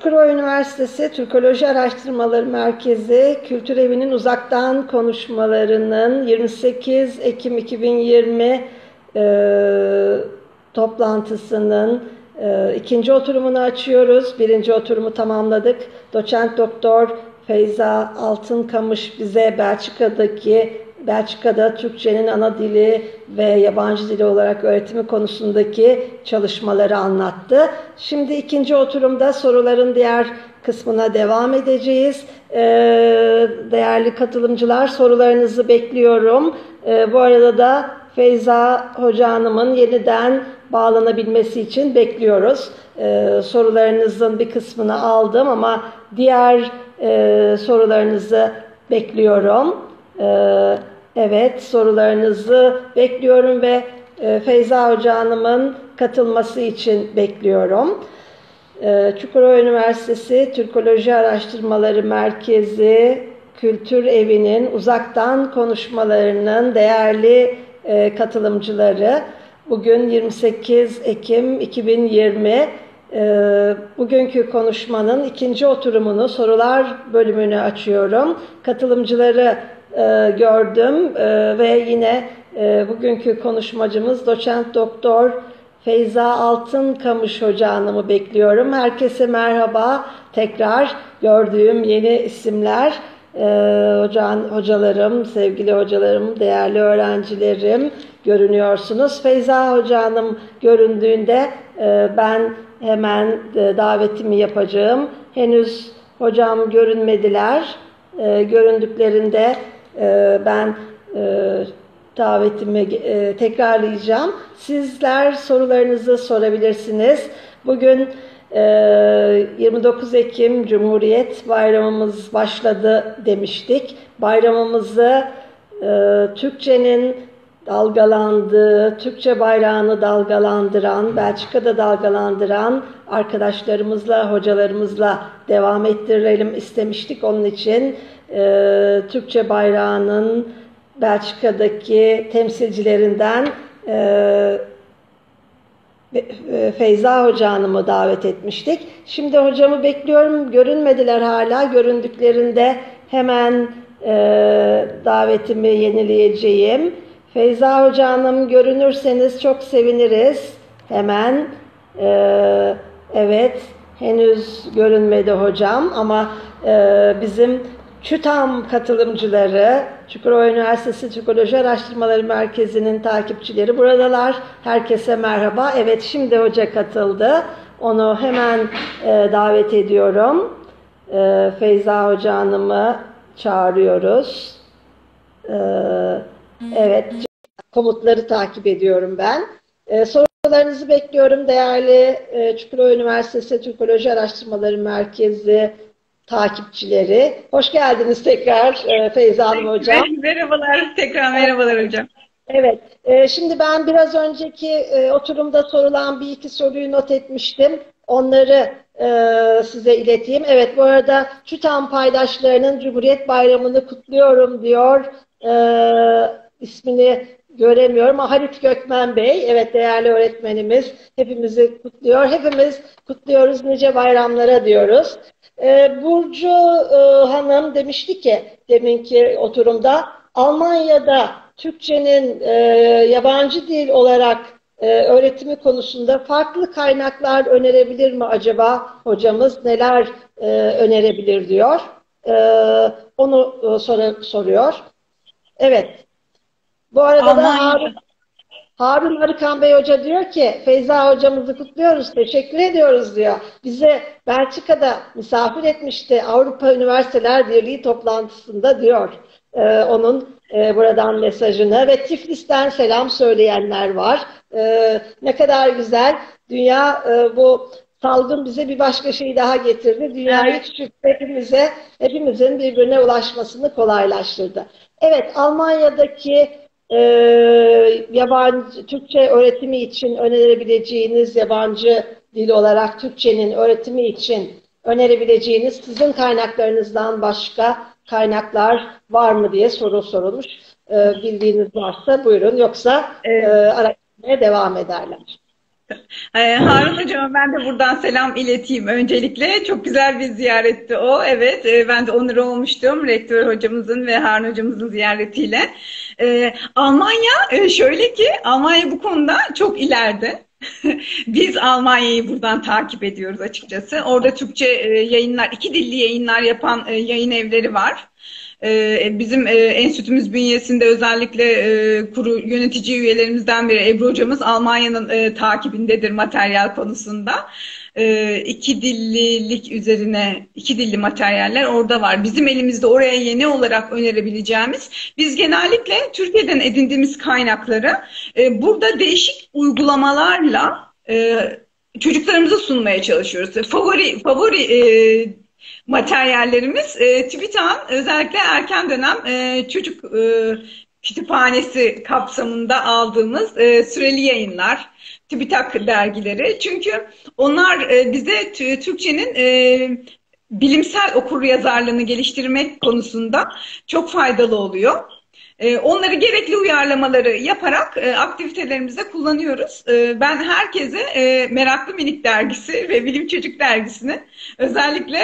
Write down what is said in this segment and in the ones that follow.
Çukurova Üniversitesi Türkoloji Araştırmaları Merkezi Kültür Evi'nin uzaktan konuşmalarının 28 Ekim 2020 e, toplantısının e, ikinci oturumunu açıyoruz. Birinci oturumu tamamladık. Doçent Doktor Feyza Altınkamış bize Belçika'daki Belçika'da Türkçenin ana dili ve yabancı dili olarak öğretimi konusundaki çalışmaları anlattı. Şimdi ikinci oturumda soruların diğer kısmına devam edeceğiz. Ee, değerli katılımcılar sorularınızı bekliyorum. Ee, bu arada da Feyza Hoca Hanım'ın yeniden bağlanabilmesi için bekliyoruz. Ee, sorularınızın bir kısmını aldım ama diğer e, sorularınızı bekliyorum. Ee, evet sorularınızı bekliyorum ve e, Feyza Hoca Hanım'ın katılması için bekliyorum. Ee, Çukurova Üniversitesi Türkoloji Araştırmaları Merkezi Kültür Evi'nin uzaktan konuşmalarının değerli e, katılımcıları bugün 28 Ekim 2020 e, bugünkü konuşmanın ikinci oturumunu sorular bölümünü açıyorum. Katılımcıları e, gördüm e, ve yine e, bugünkü konuşmacımız doçent doktor Feyza Altınkamış Hoca Hanım'ı bekliyorum. Herkese merhaba. Tekrar gördüğüm yeni isimler. Ee, hoca, hocalarım, sevgili hocalarım, değerli öğrencilerim görünüyorsunuz. Feyza Hoca Hanım göründüğünde e, ben hemen e, davetimi yapacağım. Henüz hocam görünmediler. E, göründüklerinde e, ben e, davetimi e, tekrarlayacağım. Sizler sorularınızı sorabilirsiniz. Bugün 29 Ekim Cumhuriyet Bayramımız başladı demiştik. Bayramımızı Türkçenin dalgalandığı, Türkçe bayrağını dalgalandıran, Belçika'da dalgalandıran arkadaşlarımızla, hocalarımızla devam ettirelim istemiştik. Onun için e, Türkçe bayrağının Belçika'daki temsilcilerinden e, Feyza Hoca Hanım'ı davet etmiştik. Şimdi hocamı bekliyorum. Görünmediler hala. Göründüklerinde hemen e, davetimi yenileyeceğim. Feyza Hoca Hanım görünürseniz çok seviniriz. Hemen e, evet henüz görünmedi hocam ama e, bizim ÇÜTAM katılımcıları, Çukurova Üniversitesi Türkoloji Araştırmaları Merkezi'nin takipçileri buradalar. Herkese merhaba. Evet şimdi hoca katıldı. Onu hemen e, davet ediyorum. E, Feyza Hoca Hanım'ı çağırıyoruz. E, evet komutları takip ediyorum ben. E, sorularınızı bekliyorum değerli e, Çukurova Üniversitesi Türkoloji Araştırmaları Merkezi takipçileri. Hoş geldiniz tekrar e, Feyza Hanım Hocam. Merhabalar, tekrar merhabalar hocam. Evet, e, şimdi ben biraz önceki e, oturumda sorulan bir iki soruyu not etmiştim. Onları e, size ileteyim. Evet, bu arada ÇÜTAM paydaşlarının Cumhuriyet Bayramı'nı kutluyorum diyor. E, ismini göremiyorum Halit Gökmen Bey, evet değerli öğretmenimiz hepimizi kutluyor. Hepimiz kutluyoruz, nice bayramlara diyoruz. Ee, Burcu e, Hanım demişti ki deminki oturumda Almanya'da Türkçenin e, yabancı dil olarak e, öğretimi konusunda farklı kaynaklar önerebilir mi acaba hocamız? Neler e, önerebilir diyor. E, onu e, sor soruyor. Evet. Bu arada Almanya. da Harun, Harun Arıkan Bey Hoca diyor ki Feyza hocamızı kutluyoruz, teşekkür ediyoruz diyor. Bize Belçika'da misafir etmişti Avrupa Üniversiteler Birliği toplantısında diyor. Ee, onun e, buradan mesajını ve Tiflis'ten selam söyleyenler var. Ee, ne kadar güzel. Dünya e, bu salgın bize bir başka şey daha getirdi. Dünyayı evet. küçük hepimize, hepimizin birbirine ulaşmasını kolaylaştırdı. Evet, Almanya'daki e, yabancı Türkçe öğretimi için önerebileceğiniz yabancı dil olarak Türkçenin öğretimi için önerebileceğiniz sizin kaynaklarınızdan başka kaynaklar var mı diye soru sorulmuş. E, bildiğiniz varsa buyurun yoksa evet. e, araştırmaya devam ederler. Ee, Harun Hocama ben de buradan selam ileteyim öncelikle. Çok güzel bir ziyaretti o. Evet, e, ben de onur olmuştum rektör hocamızın ve Harun hocamızın ziyaretiyle. Ee, Almanya e, şöyle ki, Almanya bu konuda çok ileride. Biz Almanya'yı buradan takip ediyoruz açıkçası. Orada Türkçe e, yayınlar, iki dilli yayınlar yapan e, yayın evleri var. E, bizim enstitümüz bünyesinde özellikle kuru yönetici üyelerimizden biri Ebru hocamız Almanya'nın takibindedir materyal konusunda. iki dillilik üzerine iki dilli materyaller orada var. Bizim elimizde oraya yeni olarak önerebileceğimiz biz genellikle Türkiye'den edindiğimiz kaynakları burada değişik uygulamalarla çocuklarımıza sunmaya çalışıyoruz. Favori favori materyallerimiz e, TÜBİTAK'ın özellikle erken dönem e, çocuk e, kütüphanesi kapsamında aldığımız e, süreli yayınlar, TÜBİTAK dergileri. Çünkü onlar e, bize Türkçenin e, bilimsel okur yazarlığını geliştirmek konusunda çok faydalı oluyor. E, onları gerekli uyarlamaları yaparak e, aktivitelerimizde kullanıyoruz. E, ben herkese Meraklı Minik Dergisi ve Bilim Çocuk Dergisini özellikle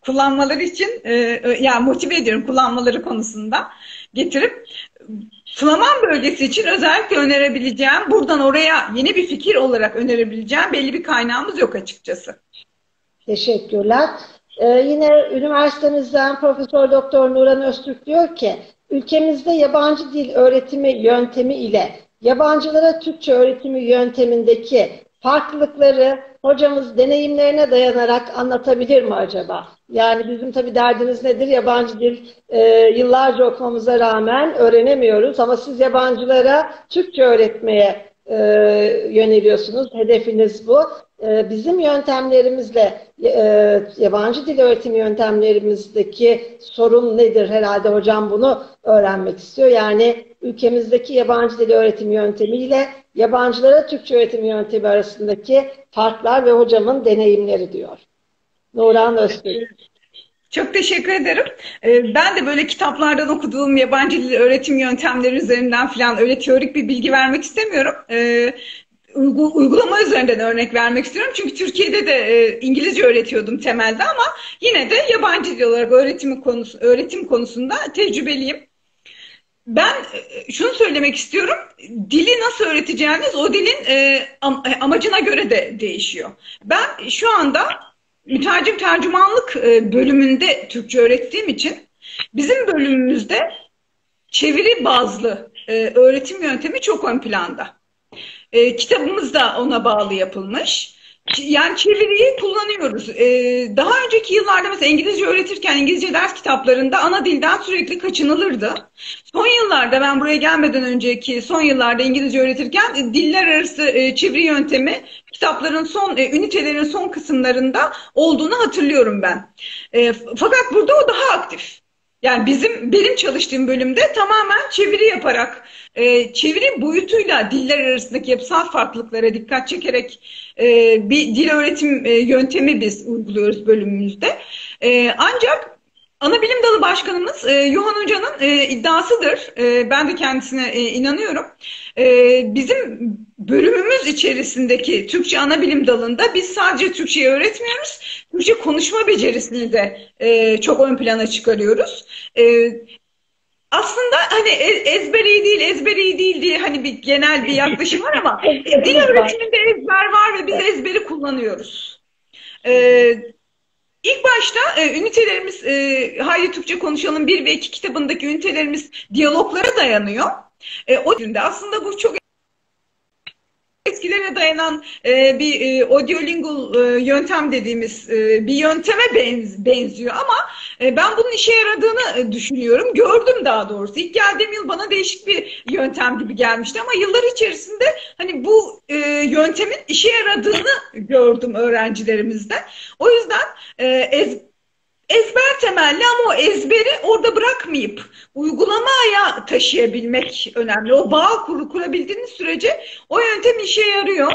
kullanmaları için yani motive ediyorum kullanmaları konusunda getirip Flaman bölgesi için özellikle önerebileceğim, buradan oraya yeni bir fikir olarak önerebileceğim belli bir kaynağımız yok açıkçası. Teşekkürler. Ee, yine üniversitemizden Profesör Doktor Nuran Öztürk diyor ki Ülkemizde yabancı dil öğretimi yöntemi ile yabancılara Türkçe öğretimi yöntemindeki farklılıkları hocamız deneyimlerine dayanarak anlatabilir mi acaba? Yani bizim tabii derdimiz nedir? Yabancı dil e, yıllarca okumamıza rağmen öğrenemiyoruz ama siz yabancılara Türkçe öğretmeye e, yöneliyorsunuz. Hedefiniz bu. E, bizim yöntemlerimizle e, yabancı dil öğretim yöntemlerimizdeki sorun nedir? Herhalde hocam bunu öğrenmek istiyor. Yani ülkemizdeki yabancı dil öğretim yöntemiyle yabancılara Türkçe öğretim yöntemi arasındaki farklar ve hocamın deneyimleri diyor. Nurhan Öztürk. Çok teşekkür ederim. Ee, ben de böyle kitaplardan okuduğum yabancı dil öğretim yöntemleri üzerinden falan öyle teorik bir bilgi vermek istemiyorum. Uygulama üzerinden örnek vermek istiyorum. Çünkü Türkiye'de de e, İngilizce öğretiyordum temelde ama yine de yabancı dil olarak öğretim konusu öğretim konusunda tecrübeliyim. Ben e, şunu söylemek istiyorum. Dili nasıl öğreteceğiniz o dilin e, amacına göre de değişiyor. Ben şu anda mütercim tercümanlık bölümünde Türkçe öğrettiğim için bizim bölümümüzde çeviri bazlı öğretim yöntemi çok ön planda. E, kitabımız da ona bağlı yapılmış. Yani çeviriyi kullanıyoruz. Ee, daha önceki yıllarda mesela İngilizce öğretirken İngilizce ders kitaplarında ana dilden sürekli kaçınılırdı. Son yıllarda ben buraya gelmeden önceki son yıllarda İngilizce öğretirken e, diller arası e, çeviri yöntemi kitapların son e, ünitelerin son kısımlarında olduğunu hatırlıyorum ben. E, fakat burada o daha aktif. Yani bizim benim çalıştığım bölümde tamamen çeviri yaparak, e, çeviri boyutuyla diller arasındaki yapısal farklılıklara dikkat çekerek e, bir dil öğretim e, yöntemi biz uyguluyoruz bölümümüzde. E, ancak Ana bilim dalı başkanımız e, Johan Hoca'nın e, iddiasıdır. E, ben de kendisine e, inanıyorum. E, bizim bölümümüz içerisindeki Türkçe ana bilim dalında biz sadece Türkçeyi öğretmiyoruz. Türkçe konuşma becerisini de e, çok ön plana çıkarıyoruz. E, aslında hani e, ezber iyi değil, ezber iyi değil diye hani bir genel bir yaklaşım var ama dil öğretiminde ezber var ve biz ezberi kullanıyoruz. Ee, İlk başta e, ünitelerimiz e, Haydi Türkçe Konuşalım 1 ve 2 kitabındaki ünitelerimiz diyaloglara dayanıyor. E, o aslında bu çok eskilere dayanan e, bir e, audiolingual e, yöntem dediğimiz e, bir yönteme benz, benziyor ama e, ben bunun işe yaradığını e, düşünüyorum. Gördüm daha doğrusu. İlk geldiğim yıl bana değişik bir yöntem gibi gelmişti ama yıllar içerisinde hani bu e, yöntemin işe yaradığını gördüm öğrencilerimizde. O yüzden e, ezber temelli ama o ezberi orada bırakmayıp uygulamaya taşıyabilmek önemli. O bağ kur, kurabildiğiniz sürece o yöntem işe yarıyor.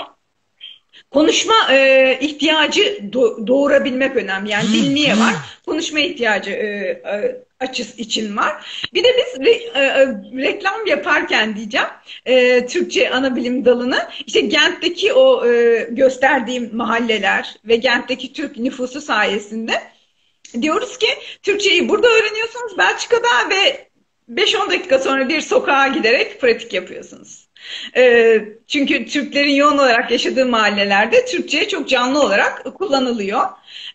Konuşma e, ihtiyacı do, doğurabilmek önemli. Yani dil niye var? Konuşma ihtiyacı e, e, açısı için var. Bir de biz re, e, e, reklam yaparken diyeceğim e, Türkçe ana bilim dalını işte Gent'teki o e, gösterdiğim mahalleler ve Gent'teki Türk nüfusu sayesinde diyoruz ki Türkçeyi burada öğreniyorsunuz Belçika'da ve 5-10 dakika sonra bir sokağa giderek pratik yapıyorsunuz. E, çünkü Türklerin yoğun olarak yaşadığı mahallelerde Türkçe çok canlı olarak kullanılıyor.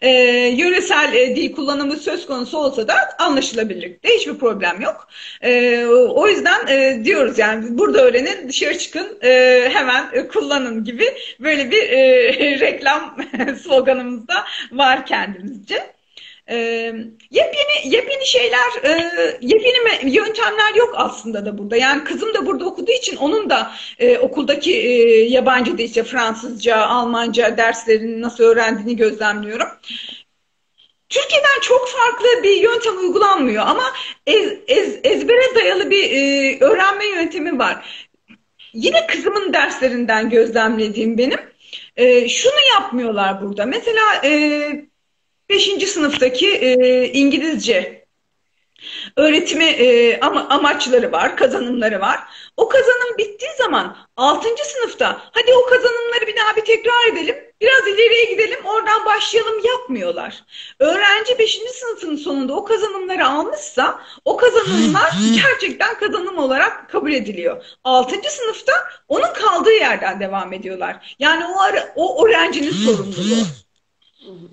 E, yöresel e, dil kullanımı söz konusu olsa da anlaşılabilirlikte hiçbir problem yok. E, o yüzden e, diyoruz yani burada öğrenin dışarı çıkın e, hemen kullanın gibi böyle bir e, reklam sloganımız da var kendimizce. Yepyeni yepyeni şeyler, yepyeni yöntemler yok aslında da burada. Yani kızım da burada okuduğu için onun da okuldaki yabancı da işte Fransızca, Almanca derslerini nasıl öğrendiğini gözlemliyorum. Türkiye'den çok farklı bir yöntem uygulanmıyor ama ez, ez, ezbere dayalı bir öğrenme yöntemi var. Yine kızımın derslerinden gözlemlediğim benim. Şunu yapmıyorlar burada. Mesela e, 5. sınıftaki e, İngilizce öğretimi e, ama, amaçları var, kazanımları var. O kazanım bittiği zaman 6. sınıfta hadi o kazanımları bir daha bir tekrar edelim, biraz ileriye gidelim, oradan başlayalım yapmıyorlar. Öğrenci 5. sınıfın sonunda o kazanımları almışsa o kazanımlar gerçekten kazanım olarak kabul ediliyor. 6. sınıfta onun kaldığı yerden devam ediyorlar. Yani o, ara, o öğrencinin sorumluluğu.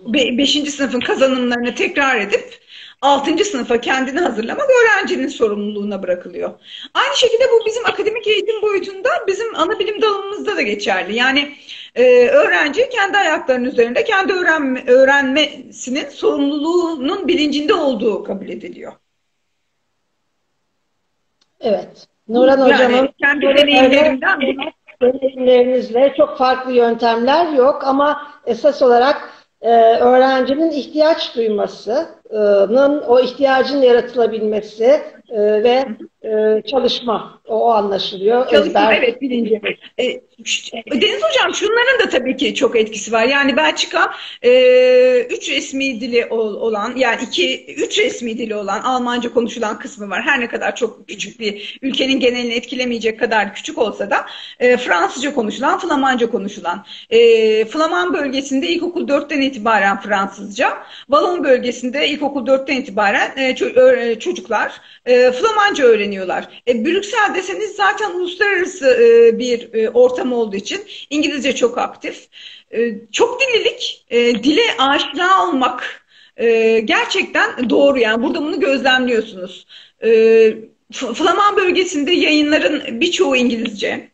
Be beşinci sınıfın kazanımlarını tekrar edip altıncı sınıfa kendini hazırlamak öğrencinin sorumluluğuna bırakılıyor. Aynı şekilde bu bizim akademik eğitim boyutunda bizim ana bilim dalımızda da geçerli. Yani e, öğrenci kendi ayaklarının üzerinde kendi öğrenme, öğrenmesinin sorumluluğunun bilincinde olduğu kabul ediliyor. Evet. Nuran yani, Hocam'ın kendi deneyimlerimden deneyimlerinizle çok farklı yöntemler yok ama esas olarak e, öğrencinin ihtiyaç duymasının, o ihtiyacın yaratılabilmesi e, ve e, çalışma o, o anlaşılıyor. Çalışma Ezber. evet bilinci. E, Deniz Hocam şunların da tabii ki çok etkisi var. Yani Belçika e, üç resmi dili olan yani iki üç resmi dili olan Almanca konuşulan kısmı var. Her ne kadar çok küçük bir ülkenin genelini etkilemeyecek kadar küçük olsa da e, Fransızca konuşulan, Flamanca konuşulan. E, Flaman bölgesinde ilkokul dörtten itibaren Fransızca, Valon bölgesinde ilkokul dörtten itibaren e, çocuklar e, Flamanca öğreniyorlar. E, Brüksel deseniz zaten uluslararası e, bir e, ortam olduğu için İngilizce çok aktif. E, çok dillilik, e, dile aşina olmak e, gerçekten doğru yani burada bunu gözlemliyorsunuz. E, Flaman bölgesinde yayınların birçoğu İngilizce.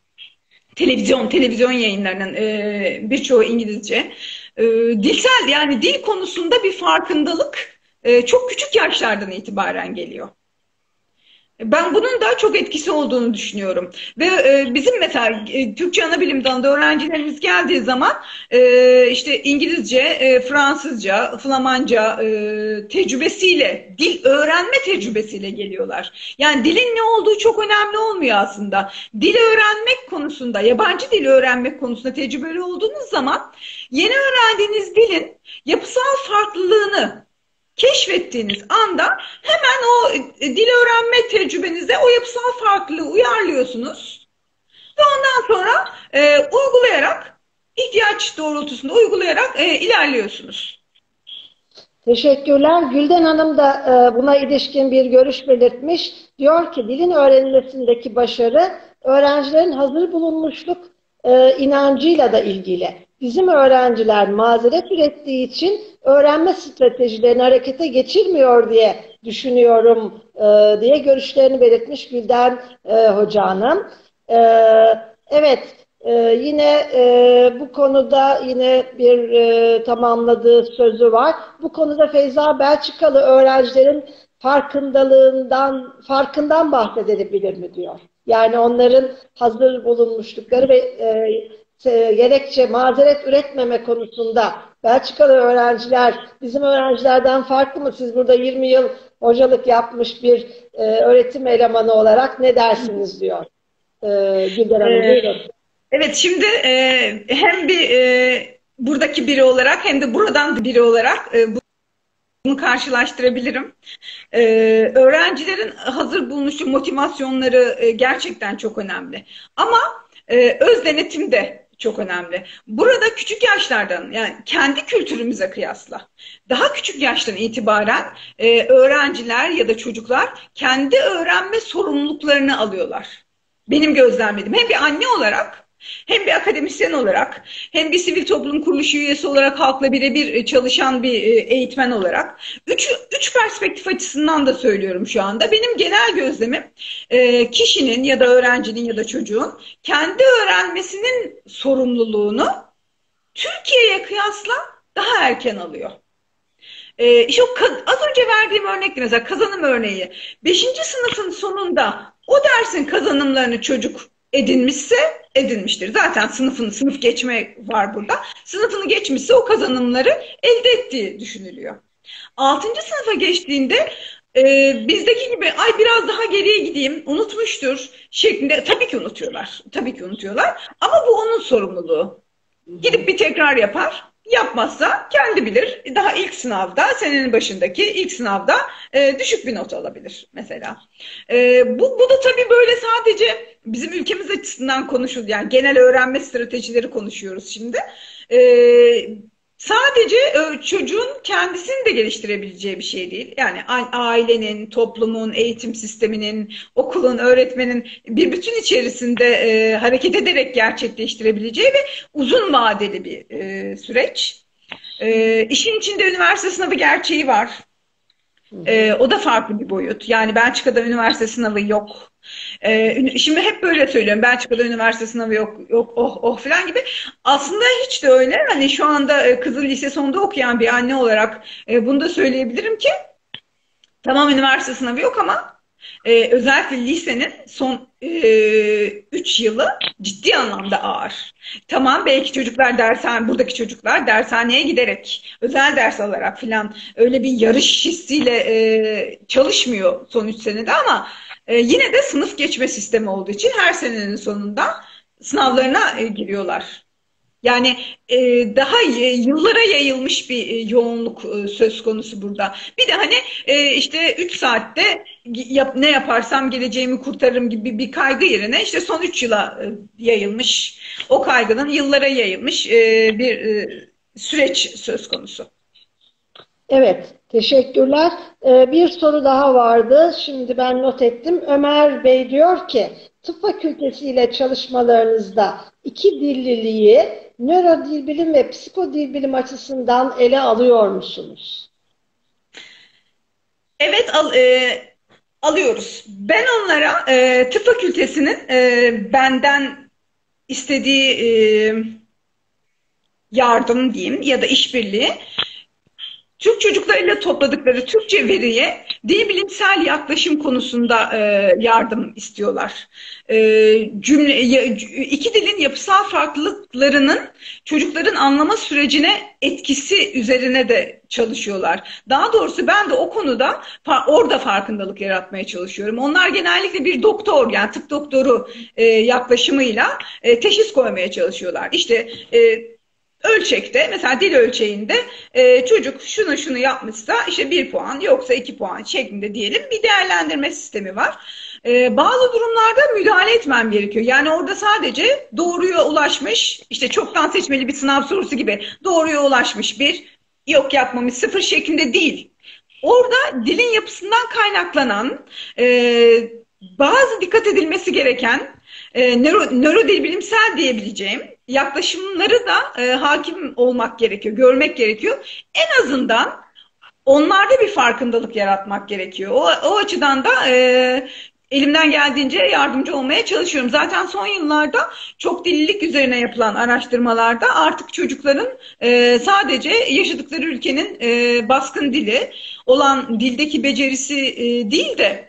Televizyon, televizyon yayınlarının e, birçoğu İngilizce. E, dilsel yani dil konusunda bir farkındalık e, çok küçük yaşlardan itibaren geliyor. Ben bunun da çok etkisi olduğunu düşünüyorum. Ve e, bizim mesela e, Türkçe ana bilim dalında öğrencilerimiz geldiği zaman e, işte İngilizce, e, Fransızca, Flamanca e, tecrübesiyle, dil öğrenme tecrübesiyle geliyorlar. Yani dilin ne olduğu çok önemli olmuyor aslında. Dil öğrenmek konusunda, yabancı dil öğrenmek konusunda tecrübeli olduğunuz zaman yeni öğrendiğiniz dilin yapısal farklılığını keşfettiğiniz anda hemen o e, dil öğrenme tecrübenize o yapısal farklılığı uyarlıyorsunuz. Ve ondan sonra e, uygulayarak ihtiyaç doğrultusunda uygulayarak e, ilerliyorsunuz. Teşekkürler. Gülden Hanım da e, buna ilişkin bir görüş belirtmiş. Diyor ki dilin öğrenilmesindeki başarı öğrencilerin hazır bulunmuşluk e, inancıyla da ilgili. Bizim öğrenciler mazeret ürettiği için öğrenme stratejilerini harekete geçirmiyor diye düşünüyorum e, diye görüşlerini belirtmiş Gülden e, Hoca. E, evet, e, yine e, bu konuda yine bir e, tamamladığı sözü var. Bu konuda Feyza Belçikalı öğrencilerin farkındalığından, farkından bahsedebilir mi diyor. Yani onların hazır bulunmuşlukları ve e, gerekçe mazeret üretmeme konusunda Belçikalı öğrenciler bizim öğrencilerden farklı mı? Siz burada 20 yıl hocalık yapmış bir e, öğretim elemanı olarak ne dersiniz diyor e, Gülden Hanım. Ee, evet şimdi e, hem bir e, buradaki biri olarak hem de buradan biri olarak e, bu bunu karşılaştırabilirim. Ee, öğrencilerin hazır bulunuşu motivasyonları e, gerçekten çok önemli. Ama e, öz denetim de çok önemli. Burada küçük yaşlardan yani kendi kültürümüze kıyasla daha küçük yaştan itibaren e, öğrenciler ya da çocuklar kendi öğrenme sorumluluklarını alıyorlar. Benim gözlemledim. Hem bir anne olarak hem bir akademisyen olarak hem bir sivil toplum kuruluşu üyesi olarak halkla birebir e, çalışan bir e, eğitmen olarak üç, üç perspektif açısından da söylüyorum şu anda. Benim genel gözlemim e, kişinin ya da öğrencinin ya da çocuğun kendi öğrenmesinin sorumluluğunu Türkiye'ye kıyasla daha erken alıyor. Ee, işte az önce verdiğim örnekti mesela kazanım örneği. Beşinci sınıfın sonunda o dersin kazanımlarını çocuk edinmişse edinmiştir. Zaten sınıfını sınıf geçme var burada. Sınıfını geçmişse o kazanımları elde ettiği düşünülüyor. Altıncı sınıfa geçtiğinde e, bizdeki gibi ay biraz daha geriye gideyim unutmuştur şeklinde tabii ki unutuyorlar. Tabii ki unutuyorlar. Ama bu onun sorumluluğu. Gidip bir tekrar yapar. Yapmazsa kendi bilir. Daha ilk sınavda, senenin başındaki ilk sınavda e, düşük bir not alabilir mesela. E, bu, bu da tabii böyle sadece bizim ülkemiz açısından konuşuldu. Yani genel öğrenme stratejileri konuşuyoruz şimdi. E, sadece e, çocuğun kendisini de geliştirebileceği bir şey değil. Yani ailenin, toplumun, eğitim sisteminin, okulun, öğretmenin bir bütün içerisinde e, hareket ederek gerçekleştirebileceği ve uzun vadeli bir e, süreç. E, işin içinde üniversite sınavı gerçeği var. E, o da farklı bir boyut. Yani Belçika'da üniversite sınavı yok. Ee, şimdi hep böyle söylüyorum. Belçika'da üniversite sınavı yok, yok oh oh falan gibi. Aslında hiç de öyle. Hani şu anda e, Kızıl Lise sonunda okuyan bir anne olarak e, bunu da söyleyebilirim ki tamam üniversite sınavı yok ama e, özellikle lisenin son 3 e, yılı ciddi anlamda ağır. Tamam belki çocuklar dershane, buradaki çocuklar dershaneye giderek, özel ders alarak falan öyle bir yarış hissiyle e, çalışmıyor son 3 senede ama e, yine de sınıf geçme sistemi olduğu için her senenin sonunda sınavlarına e, giriyorlar. Yani e, daha yıllara yayılmış bir e, yoğunluk e, söz konusu burada. Bir de hani e, işte 3 saatte yap, ne yaparsam geleceğimi kurtarırım gibi bir kaygı yerine işte son 3 yıla e, yayılmış, o kaygının yıllara yayılmış e, bir e, süreç söz konusu. Evet, teşekkürler. Bir soru daha vardı. Şimdi ben not ettim. Ömer Bey diyor ki, tıp fakültesiyle çalışmalarınızda iki dilliliği nörodilbilim ve psikodilbilim açısından ele alıyor musunuz? Evet, al, e, alıyoruz. Ben onlara e, tıp fakültesinin e, benden istediği e, yardım diyeyim ya da işbirliği Türk çocuklarıyla topladıkları Türkçe veriye dil bilimsel yaklaşım konusunda e, yardım istiyorlar. E, cümle iki dilin yapısal farklılıklarının çocukların anlama sürecine etkisi üzerine de çalışıyorlar. Daha doğrusu ben de o konuda orada farkındalık yaratmaya çalışıyorum. Onlar genellikle bir doktor yani tıp doktoru e, yaklaşımıyla e, teşhis koymaya çalışıyorlar. İşte e, ölçekte mesela dil ölçeğinde e, çocuk şunu şunu yapmışsa işte bir puan yoksa iki puan şeklinde diyelim bir değerlendirme sistemi var. E, bazı durumlarda müdahale etmem gerekiyor. Yani orada sadece doğruya ulaşmış işte çoktan seçmeli bir sınav sorusu gibi doğruya ulaşmış bir yok yapmamış sıfır şeklinde değil. Orada dilin yapısından kaynaklanan e, bazı dikkat edilmesi gereken e, nöro, nörodil bilimsel diyebileceğim yaklaşımları da e, hakim olmak gerekiyor, görmek gerekiyor. En azından onlarda bir farkındalık yaratmak gerekiyor. O, o açıdan da e, elimden geldiğince yardımcı olmaya çalışıyorum. Zaten son yıllarda çok dillilik üzerine yapılan araştırmalarda artık çocukların e, sadece yaşadıkları ülkenin e, baskın dili olan dildeki becerisi e, değil de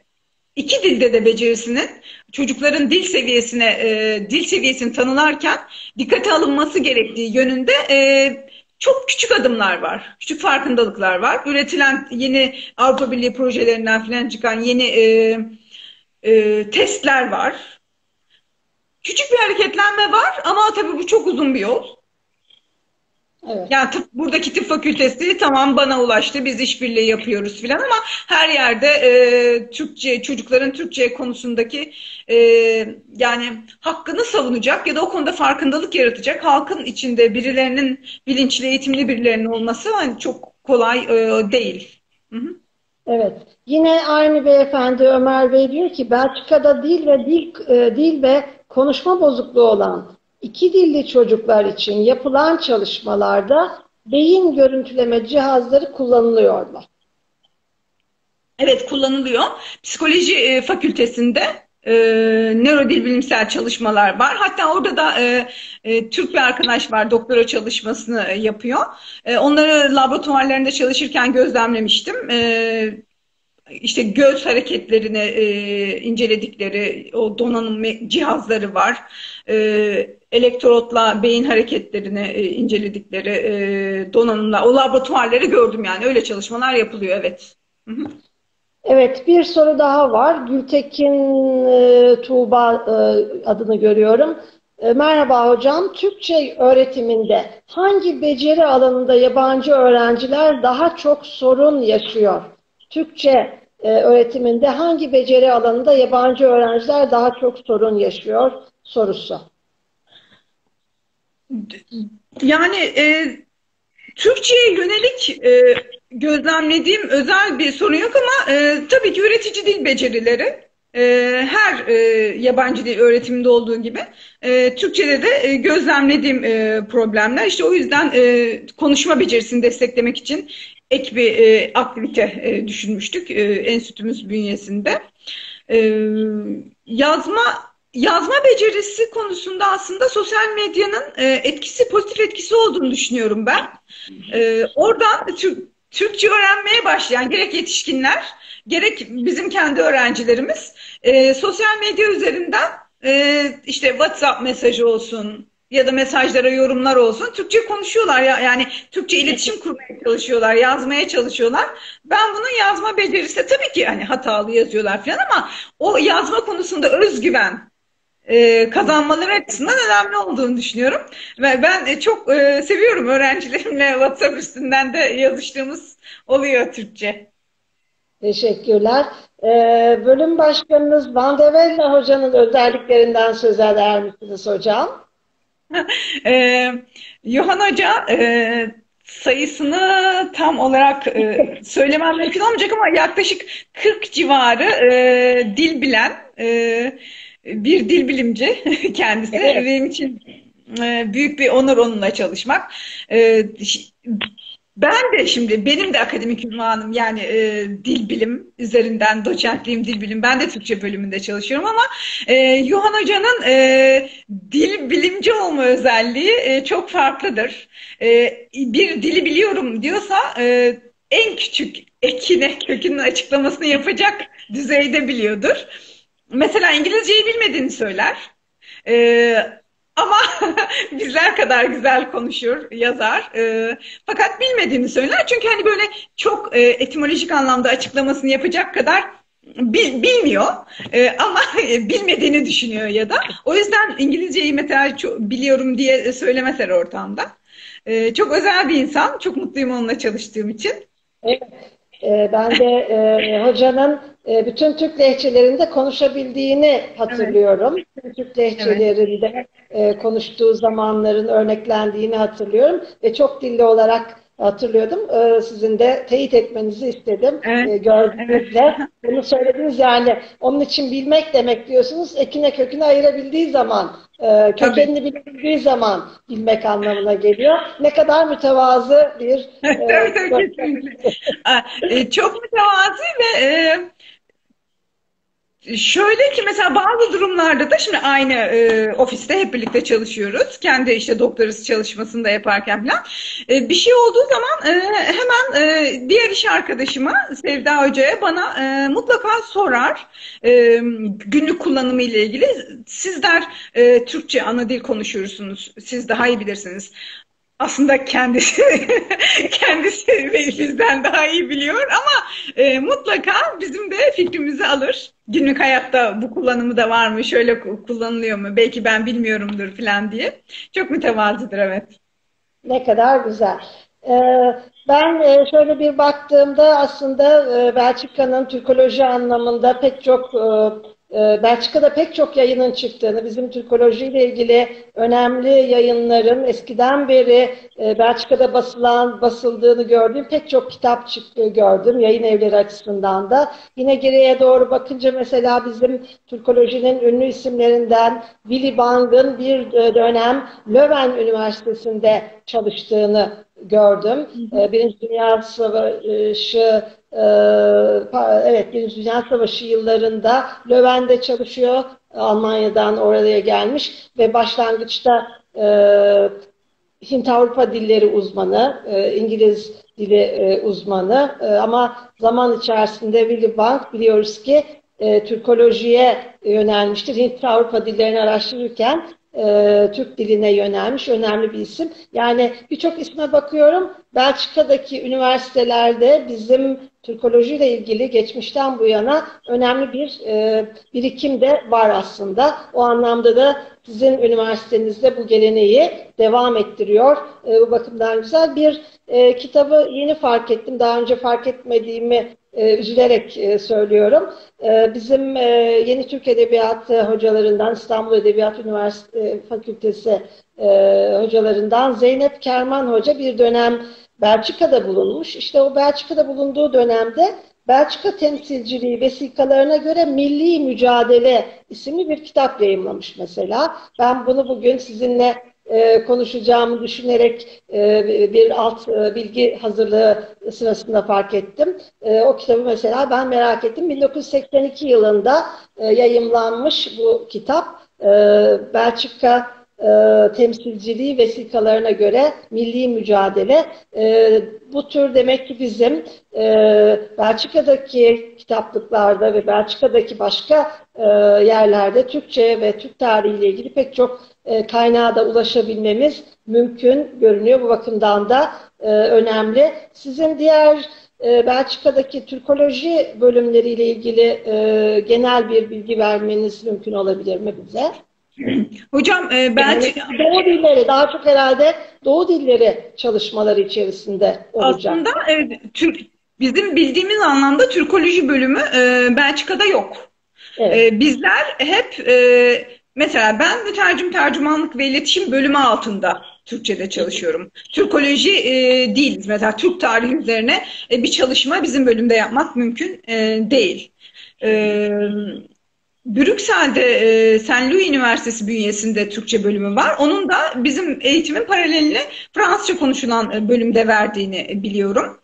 iki dilde de becerisinin çocukların dil seviyesine e, dil seviyesini tanılarken dikkate alınması gerektiği yönünde e, çok küçük adımlar var. Küçük farkındalıklar var. Üretilen yeni Avrupa Birliği projelerinden falan çıkan yeni e, e, testler var. Küçük bir hareketlenme var ama tabii bu çok uzun bir yol. Evet. Yani tıp, buradaki tıp fakültesi tamam bana ulaştı. Biz işbirliği yapıyoruz filan ama her yerde e, Türkçe çocukların Türkçe konusundaki e, yani hakkını savunacak ya da o konuda farkındalık yaratacak halkın içinde birilerinin bilinçli eğitimli birilerinin olması hani çok kolay e, değil. Hı hı. Evet. Yine aynı beyefendi Ömer Bey diyor ki Belçika'da dil ve dil, e, dil ve konuşma bozukluğu olan iki dilli çocuklar için yapılan çalışmalarda beyin görüntüleme cihazları kullanılıyor? Evet kullanılıyor. Psikoloji e, fakültesinde e, nörodil çalışmalar var. Hatta orada da e, e, Türk bir arkadaş var doktora çalışmasını e, yapıyor. E, onları laboratuvarlarında çalışırken gözlemlemiştim. E, işte göz hareketlerini e, inceledikleri o donanım cihazları var. E, elektrotla beyin hareketlerini e, inceledikleri e, donanımla o laboratuvarları gördüm yani öyle çalışmalar yapılıyor evet. Evet, bir soru daha var. Gültekin e, Tuğba e, adını görüyorum. E, merhaba hocam. Türkçe öğretiminde hangi beceri alanında yabancı öğrenciler daha çok sorun yaşıyor? Türkçe öğretiminde hangi beceri alanında yabancı öğrenciler daha çok sorun yaşıyor sorusu. Yani e, Türkçe'ye yönelik e, gözlemlediğim özel bir sorun yok ama e, tabii ki üretici dil becerileri e, her e, yabancı dil öğretiminde olduğu gibi e, Türkçe'de de e, gözlemlediğim e, problemler. İşte o yüzden e, konuşma becerisini desteklemek için ek bir e, aktivite e, düşünmüştük e, enstitümüz bünyesinde. E, yazma yazma becerisi konusunda aslında sosyal medyanın e, etkisi pozitif etkisi olduğunu düşünüyorum ben. E, oradan Türkçe öğrenmeye başlayan gerek yetişkinler gerek bizim kendi öğrencilerimiz e, sosyal medya üzerinden işte WhatsApp mesajı olsun ya da mesajlara yorumlar olsun Türkçe konuşuyorlar ya yani Türkçe iletişim kurmaya çalışıyorlar, yazmaya çalışıyorlar. Ben bunun yazma becerisi tabii ki hani hatalı yazıyorlar falan ama o yazma konusunda özgüven e, kazanmaları açısından önemli olduğunu düşünüyorum. Ve ben e, çok e, seviyorum öğrencilerimle WhatsApp üstünden de yazıştığımız oluyor Türkçe. Teşekkürler. Ee, bölüm başkanınız Van de Velde hocanın özelliklerinden söz eder misiniz hocam? ee, Yohan Hoca e, sayısını tam olarak e, söylemem mümkün olmayacak ama yaklaşık 40 civarı e, dil bilen e, bir dil bilimci kendisi. Evet. Benim için e, büyük bir onur onunla çalışmak. E, ben de şimdi benim de akademik ünvanım yani e, dil bilim üzerinden doçentliğim dil bilim. Ben de Türkçe bölümünde çalışıyorum ama e, Yuhan Hoca'nın e, dil bilimci olma özelliği e, çok farklıdır. E, bir dili biliyorum diyorsa e, en küçük ekine kökünün açıklamasını yapacak düzeyde biliyordur. Mesela İngilizceyi bilmediğini söyler. E, ama bizler kadar güzel konuşur, yazar. E, fakat bilmediğini söyler. Çünkü hani böyle çok e, etimolojik anlamda açıklamasını yapacak kadar bil, bilmiyor. E, ama bilmediğini düşünüyor ya da. O yüzden İngilizceyi mesela çok biliyorum diye söylemezler ortamda. E, çok özel bir insan. Çok mutluyum onunla çalıştığım için. Evet. E, ben de e, hocanın e, bütün Türk lehçelerinde konuşabildiğini hatırlıyorum. Evet. Türk lehçelerinde evet. konuştuğu zamanların örneklendiğini hatırlıyorum ve çok dilli olarak hatırlıyordum. E, sizin de teyit etmenizi istedim. Evet. Gördüğünüzle. Evet. Bunu söylediniz yani. Onun için bilmek demek diyorsunuz. Ekine köküne ayırabildiği zaman, kökenini bilebildiği zaman bilmek anlamına geliyor. Ne kadar mütevazı bir... tabii kesinlikle. Çok mütevazı ve Şöyle ki mesela bazı durumlarda da şimdi aynı e, ofiste hep birlikte çalışıyoruz. Kendi işte doktorası çalışmasını da yaparken falan. E, bir şey olduğu zaman e, hemen e, diğer iş arkadaşıma Sevda Hoca'ya bana e, mutlaka sorar. E, günlük kullanımı ile ilgili. Sizler e, Türkçe ana dil konuşuyorsunuz. Siz daha iyi bilirsiniz aslında kendisi kendisi bizden daha iyi biliyor ama e, mutlaka bizim de fikrimizi alır. Günlük hayatta bu kullanımı da var mı? Şöyle kullanılıyor mu? Belki ben bilmiyorumdur falan diye. Çok mütevazıdır evet. Ne kadar güzel. Ee, ben e, şöyle bir baktığımda aslında e, Belçika'nın Türkoloji anlamında pek çok e, Belçika'da pek çok yayının çıktığını, bizim Türkoloji ile ilgili önemli yayınların eskiden beri e, Belçika'da basılan, basıldığını gördüğüm pek çok kitap çıktı, gördüm yayın evleri açısından da. Yine geriye doğru bakınca mesela bizim Türkolojinin ünlü isimlerinden Willy Bang'ın bir dönem Löwen Üniversitesi'nde çalıştığını gördüm. E, Birinci Dünya Savaşı e, evet Birinci Dünya Savaşı yıllarında Löwen'de çalışıyor. Almanya'dan oraya gelmiş ve başlangıçta e, Hint-Avrupa dilleri uzmanı, e, İngiliz dili e, uzmanı ama zaman içerisinde Willy Bank biliyoruz ki Türkolojiye yönelmiştir. Hint-Avrupa dillerini araştırırken e, Türk diline yönelmiş önemli bir isim. Yani birçok isme bakıyorum. Belçika'daki üniversitelerde bizim Türkoloji ile ilgili geçmişten bu yana önemli bir e, birikim de var aslında. O anlamda da sizin üniversitenizde bu geleneği devam ettiriyor. E, bu bakımdan güzel bir e, kitabı yeni fark ettim. Daha önce fark etmediğimi e, üzülerek e, söylüyorum. E, bizim e, Yeni Türk Edebiyatı hocalarından İstanbul Edebiyat Üniversitesi Fakültesi e, hocalarından Zeynep Kerman Hoca bir dönem Belçika'da bulunmuş. İşte o Belçika'da bulunduğu dönemde Belçika temsilciliği vesikalarına göre Milli Mücadele isimli bir kitap yayınlamış mesela. Ben bunu bugün sizinle e, konuşacağımı düşünerek e, bir alt e, bilgi hazırlığı sırasında fark ettim. E, o kitabı mesela ben merak ettim. 1982 yılında e, yayımlanmış bu kitap. E, Belçika e, temsilciliği vesikalarına göre milli mücadele. E, bu tür demek ki bizim e, Belçika'daki kitaplıklarda ve Belçika'daki başka e, yerlerde Türkçe ve Türk tarihiyle ilgili pek çok e, kaynağa da ulaşabilmemiz mümkün görünüyor. Bu bakımdan da e, önemli. Sizin diğer e, Belçika'daki Türkoloji bölümleriyle ilgili e, genel bir bilgi vermeniz mümkün olabilir mi bize? Hocam e, Belçika... Yani Doğu dilleri daha çok herhalde Doğu dilleri çalışmaları içerisinde olacak. Aslında evet, Türk, bizim bildiğimiz anlamda Türkoloji bölümü e, Belçika'da yok. Evet. E, bizler hep e, Mesela ben de tercüm tercümanlık ve iletişim bölümü altında Türkçe'de çalışıyorum. Türkoloji e, değiliz. Mesela Türk tarihi üzerine e, bir çalışma bizim bölümde yapmak mümkün e, değil. E, Brüksel'de e, Saint Louis Üniversitesi bünyesinde Türkçe bölümü var. Onun da bizim eğitimin paralelini Fransızca konuşulan e, bölümde verdiğini biliyorum.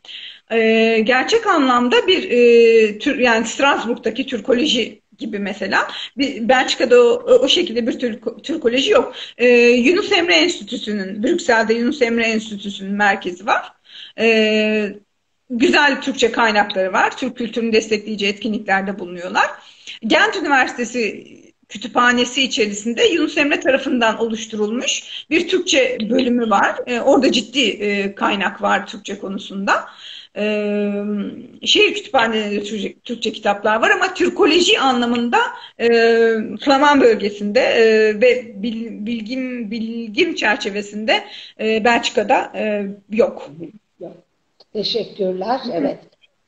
E, gerçek anlamda bir e, tür, yani Strasbourg'daki Türkoloji gibi mesela. Belçika'da o, o şekilde bir Türk, Türkoloji yok. Ee, Yunus Emre Enstitüsü'nün, Brüksel'de Yunus Emre Enstitüsü'nün merkezi var. Ee, güzel Türkçe kaynakları var. Türk kültürünü destekleyici etkinliklerde bulunuyorlar. Gent Üniversitesi kütüphanesi içerisinde Yunus Emre tarafından oluşturulmuş bir Türkçe bölümü var. Ee, orada ciddi e, kaynak var Türkçe konusunda e, şehir kütüphanelerinde Türkçe, Türkçe kitaplar var ama Türkoloji anlamında e, Flaman bölgesinde e, ve bil, bilgim bilgim çerçevesinde e, Belçika'da e, yok. Teşekkürler. Evet.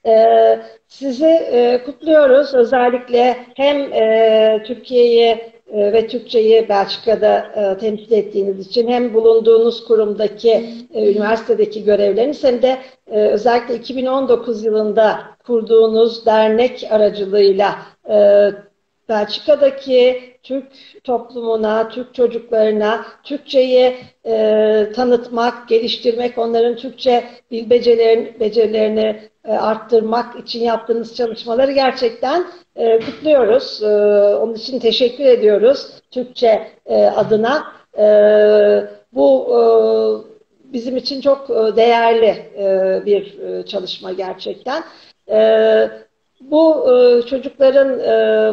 Ee, sizi e, kutluyoruz. Özellikle hem e, Türkiye'yi e, ve Türkçeyi Belçika'da e, temsil ettiğiniz için hem bulunduğunuz kurumdaki, e, üniversitedeki görevleriniz hem de e, özellikle 2019 yılında kurduğunuz dernek aracılığıyla e, Belçika'daki Türk toplumuna, Türk çocuklarına Türkçeyi e, tanıtmak, geliştirmek, onların Türkçe bil becerilerini, becerilerini e, arttırmak için yaptığınız çalışmaları gerçekten e, kutluyoruz. E, onun için teşekkür ediyoruz Türkçe e, adına. E, bu e, bizim için çok e, değerli e, bir e, çalışma gerçekten. E, bu e, çocukların e,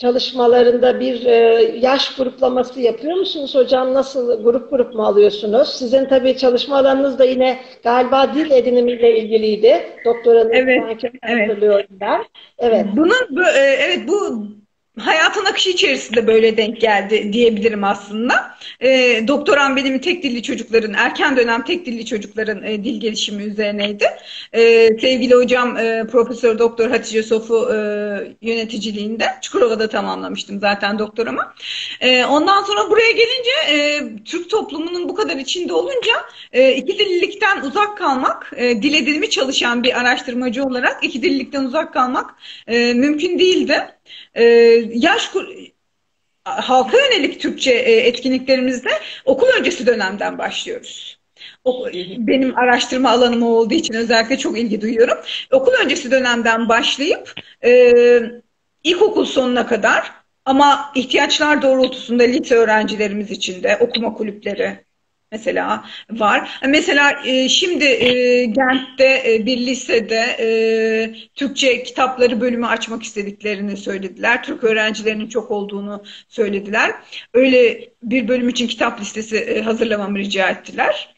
çalışmalarında bir e, yaş gruplaması yapıyor musunuz hocam? Nasıl grup grup mu alıyorsunuz? Sizin tabii çalışma alanınız da yine galiba dil edinimiyle ilgiliydi. Doktoranız evet, evet. hatırlıyorum ben. Evet. Bunun bu, e, evet bu hayatın akışı içerisinde böyle denk geldi diyebilirim aslında. E, doktoram benim tek dilli çocukların, erken dönem tek dilli çocukların e, dil gelişimi üzerineydi. E, sevgili hocam e, Profesör Doktor Hatice Sofu e, yöneticiliğinde Çukurova'da tamamlamıştım zaten doktoramı. E, ondan sonra buraya gelince e, Türk toplumunun bu kadar içinde olunca e, iki dillilikten uzak kalmak, e, dil edilimi çalışan bir araştırmacı olarak iki dillilikten uzak kalmak e, mümkün değildi. E, yaş halka yönelik Türkçe e, etkinliklerimizde okul öncesi dönemden başlıyoruz. Benim araştırma alanım olduğu için özellikle çok ilgi duyuyorum. Okul öncesi dönemden başlayıp e, ilkokul sonuna kadar ama ihtiyaçlar doğrultusunda lise öğrencilerimiz için de okuma kulüpleri, mesela var. Mesela e, şimdi e, Gent'te e, bir lisede e, Türkçe kitapları bölümü açmak istediklerini söylediler. Türk öğrencilerinin çok olduğunu söylediler. Öyle bir bölüm için kitap listesi e, hazırlamamı rica ettiler.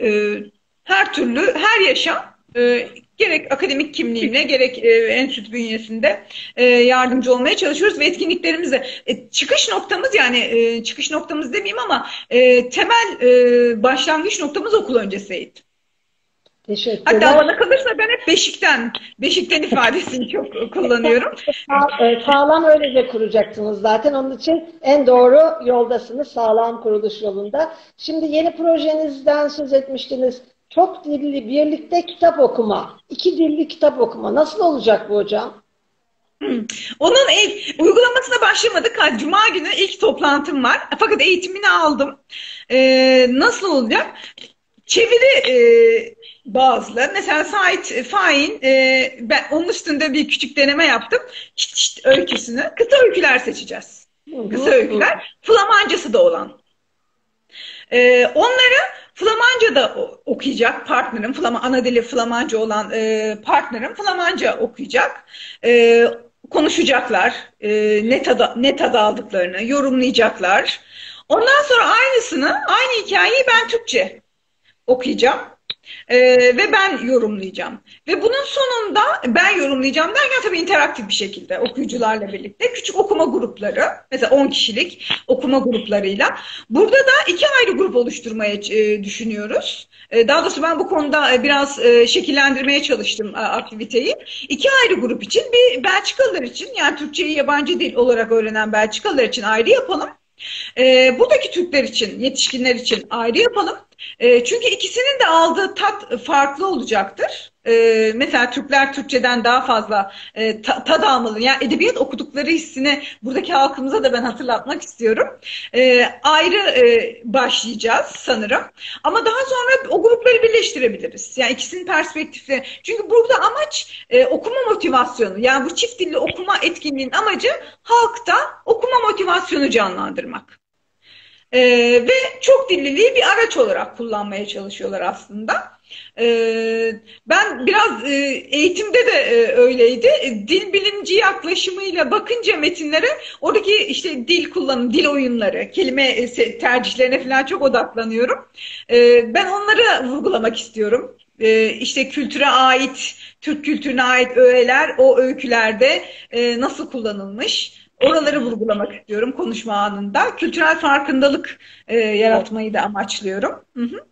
E, her türlü, her yaşam e, gerek akademik kimliğine gerek e, enstitü bünyesinde e, yardımcı olmaya çalışıyoruz ve etkinliklerimizde e, çıkış noktamız yani e, çıkış noktamız demeyeyim ama e, temel e, başlangıç noktamız okul öncesi eğitim. Teşekkürler. Hatta bana kalırsa ben hep Beşik'ten, Beşik'ten ifadesini çok kullanıyorum. Sağlam öylece kuracaksınız zaten. Onun için en doğru yoldasınız sağlam kuruluş yolunda. Şimdi yeni projenizden söz etmiştiniz. Çok dilli birlikte kitap okuma. iki dilli kitap okuma. Nasıl olacak bu hocam? Onun ev, uygulamasına başlamadık. Cuma günü ilk toplantım var. Fakat eğitimini aldım. Ee, nasıl olacak? Çeviri e, bazıları. Mesela Sait Fahin e, ben onun üstünde bir küçük deneme yaptım. Şişt, şişt öyküsünü. Kısa öyküler seçeceğiz. Kısa öyküler. Flamancası da olan. E, onları Flamanca da okuyacak partnerim. Flama, ana dili Flamanca olan e, partnerim Flamanca okuyacak. E, konuşacaklar. E, ne, tadı, ne tadı aldıklarını yorumlayacaklar. Ondan sonra aynısını, aynı hikayeyi ben Türkçe okuyacağım. Ee, ve ben yorumlayacağım. Ve bunun sonunda ben yorumlayacağım derken tabii interaktif bir şekilde okuyucularla birlikte küçük okuma grupları mesela 10 kişilik okuma gruplarıyla burada da iki ayrı grup oluşturmaya e, düşünüyoruz. E, daha doğrusu ben bu konuda e, biraz e, şekillendirmeye çalıştım e, aktiviteyi. İki ayrı grup için bir Belçikalılar için yani Türkçeyi yabancı dil olarak öğrenen Belçikalılar için ayrı yapalım. E, buradaki Türkler için, yetişkinler için ayrı yapalım. E, çünkü ikisinin de aldığı tat farklı olacaktır. E, mesela Türkler Türkçeden daha fazla e, ta, tad almalı. Yani edebiyat okudukları hissini buradaki halkımıza da ben hatırlatmak istiyorum. E, ayrı e, başlayacağız sanırım. Ama daha sonra o grupları birleştirebiliriz. Yani ikisinin perspektifi. Çünkü burada amaç e, okuma motivasyonu. Yani bu çift dilli okuma etkinliğin amacı halkta okuma motivasyonu canlandırmak. E, ve çok dilliliği bir araç olarak kullanmaya çalışıyorlar aslında. E, ben biraz e, eğitimde de e, öyleydi. E, dil bilimci yaklaşımıyla bakınca metinlere oradaki işte dil kullanım, dil oyunları, kelime tercihlerine falan çok odaklanıyorum. E, ben onları vurgulamak istiyorum. E, işte kültüre ait, Türk kültürüne ait öğeler o öykülerde nasıl kullanılmış? Oraları vurgulamak istiyorum konuşma anında. Kültürel farkındalık yaratmayı da amaçlıyorum. Hı hı.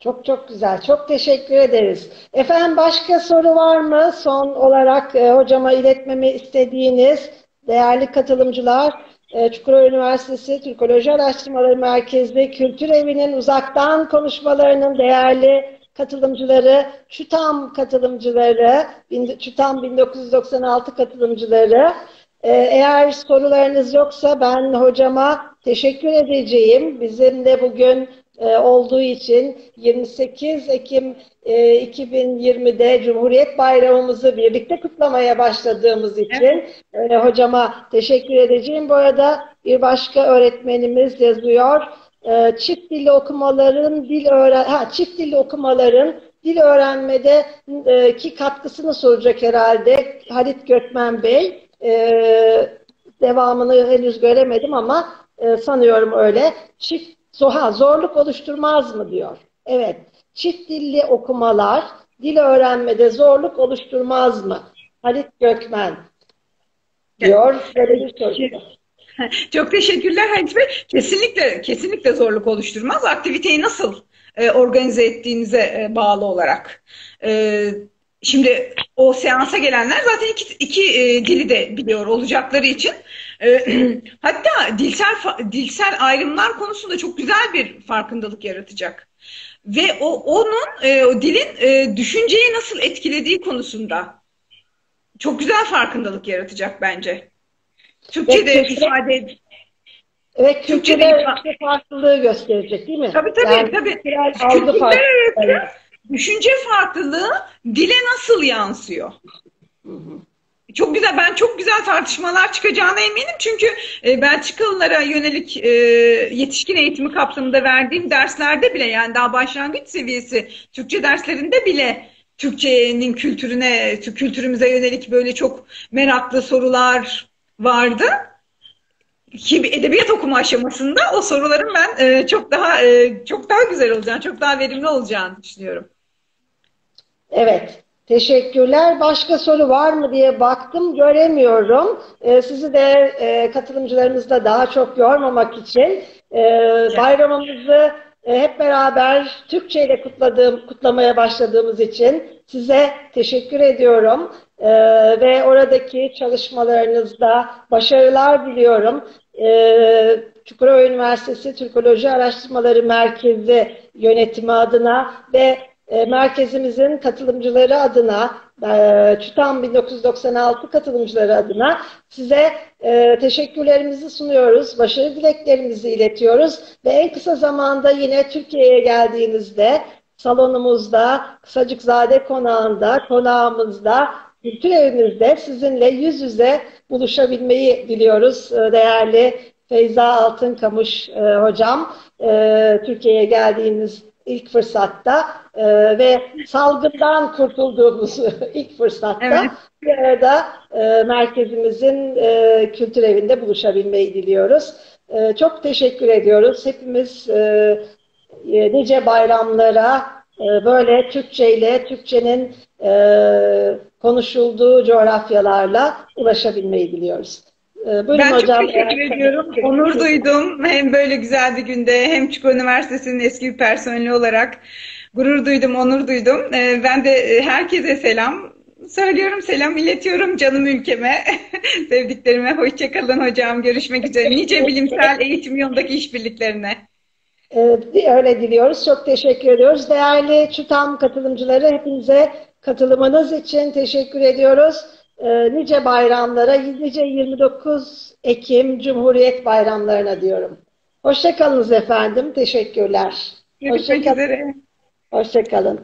Çok çok güzel. Çok teşekkür ederiz. Efendim başka soru var mı? Son olarak e, hocama iletmemi istediğiniz değerli katılımcılar e, Çukurova Üniversitesi Türkoloji Araştırmaları Merkezi Kültür Evi'nin uzaktan konuşmalarının değerli katılımcıları, ÇÜTAM katılımcıları, ÇÜTAM 1996 katılımcıları ee, eğer sorularınız yoksa ben hocama teşekkür edeceğim. Bizim de bugün e, olduğu için 28 Ekim 2020'de e, Cumhuriyet Bayramımızı birlikte kutlamaya başladığımız için evet. hocama teşekkür edeceğim. Bu arada bir başka öğretmenimiz yazıyor. E, çift dilli okumaların dil öğren ha, çift dilli okumaların dil öğrenmede ki katkısını soracak herhalde Halit Gökmen Bey e, devamını henüz göremedim ama e, sanıyorum öyle. Çift soha zorluk oluşturmaz mı diyor. Evet. Çift dilli okumalar dil öğrenmede zorluk oluşturmaz mı? Halit Gökmen. diyor. Böyle bir soru. Çok teşekkürler Halit Bey. Kesinlikle kesinlikle zorluk oluşturmaz. Aktiviteyi nasıl e, organize ettiğinize e, bağlı olarak. E, şimdi o seansa gelenler zaten iki, iki e, dili de biliyor olacakları için. E, hatta dilsel dilsel ayrımlar konusunda çok güzel bir farkındalık yaratacak. Ve o onun e, o dilin e, düşünceyi nasıl etkilediği konusunda çok güzel farkındalık yaratacak bence. Türkçe'de Ve ifade Evet, kültürel farklılığı gösterecek değil mi? Tabii tabii. Yani tabii. algı farklılığı. Düşünce farklılığı dile nasıl yansıyor? Çok güzel. Ben çok güzel tartışmalar çıkacağına eminim. Çünkü e, Belçikalılara yönelik e, yetişkin eğitimi kapsamında verdiğim derslerde bile yani daha başlangıç seviyesi Türkçe derslerinde bile Türkçenin kültürüne, kültürümüze yönelik böyle çok meraklı sorular vardı. Ki edebiyat okuma aşamasında o soruların ben e, çok daha e, çok daha güzel olacağını, çok daha verimli olacağını düşünüyorum. Evet. Teşekkürler. Başka soru var mı diye baktım. Göremiyorum. Ee, sizi de e, katılımcılarımızda daha çok yormamak için e, bayramımızı e, hep beraber Türkçe ile kutladığım, kutlamaya başladığımız için size teşekkür ediyorum. E, ve oradaki çalışmalarınızda başarılar diliyorum. E, Çukurova Üniversitesi Türkoloji Araştırmaları Merkezi yönetimi adına ve e, merkezimizin katılımcıları adına, e, ÇÜTAM 1996 katılımcıları adına size e, teşekkürlerimizi sunuyoruz, başarı dileklerimizi iletiyoruz ve en kısa zamanda yine Türkiye'ye geldiğinizde salonumuzda, Kısacıkzade konağında, konağımızda, kültür evimizde sizinle yüz yüze buluşabilmeyi diliyoruz değerli Feyza Altınkamış hocam. Türkiye'ye geldiğiniz ilk fırsatta e, ve salgından kurtulduğumuz ilk fırsatta evet. bir arada e, merkezimizin e, kültür evinde buluşabilmeyi diliyoruz. E, çok teşekkür ediyoruz. Hepimiz e, e, nice bayramlara e, böyle Türkçe ile Türkçenin e, konuşulduğu coğrafyalarla ulaşabilmeyi diliyoruz. Buyurun ben hocam. çok teşekkür ediyorum. Onur duydum. Hem böyle güzel bir günde hem Çukur Üniversitesi'nin eski bir personeli olarak gurur duydum, onur duydum. Ben de herkese selam söylüyorum, selam iletiyorum canım ülkeme, sevdiklerime. Hoşçakalın hocam. Görüşmek üzere. Nice bilimsel eğitim yolundaki işbirliklerine. Öyle diliyoruz. Çok teşekkür ediyoruz. Değerli ÇÜTAM katılımcıları hepinize katılımınız için teşekkür ediyoruz e, nice bayramlara, nice 29 Ekim Cumhuriyet bayramlarına diyorum. Hoşçakalınız efendim. Teşekkürler. Görüşmek üzere. Hoşçakalın.